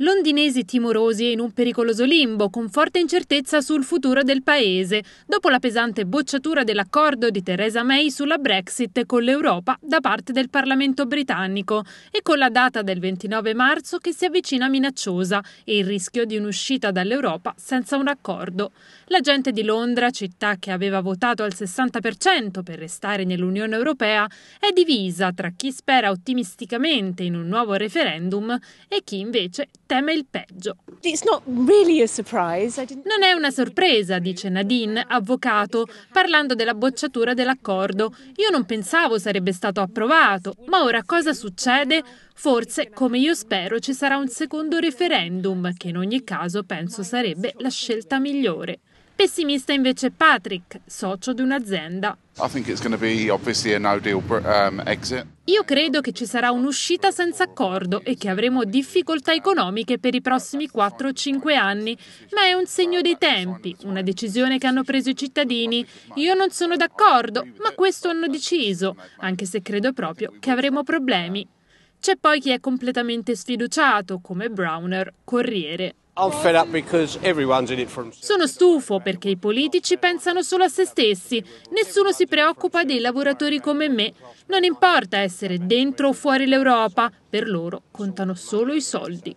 Londinesi timorosi e in un pericoloso limbo, con forte incertezza sul futuro del paese, dopo la pesante bocciatura dell'accordo di Theresa May sulla Brexit con l'Europa da parte del Parlamento britannico e con la data del 29 marzo che si avvicina minacciosa e il rischio di un'uscita dall'Europa senza un accordo. La gente di Londra, città che aveva votato al 60% per restare nell'Unione Europea, è divisa tra chi spera ottimisticamente in un nuovo referendum e chi invece teme il peggio. Non è una sorpresa, dice Nadine, avvocato, parlando della bocciatura dell'accordo. Io non pensavo sarebbe stato approvato, ma ora cosa succede? Forse, come io spero, ci sarà un secondo referendum, che in ogni caso penso sarebbe la scelta migliore. Pessimista invece Patrick, socio di un'azienda. Io credo che ci sarà un'uscita senza accordo e che avremo difficoltà economiche per i prossimi 4 o 5 anni, ma è un segno dei tempi, una decisione che hanno preso i cittadini. Io non sono d'accordo, ma questo hanno deciso, anche se credo proprio che avremo problemi. C'è poi chi è completamente sfiduciato, come Browner, Corriere. Sono stufo perché i politici pensano solo a se stessi, nessuno si preoccupa dei lavoratori come me. Non importa essere dentro o fuori l'Europa, per loro contano solo i soldi.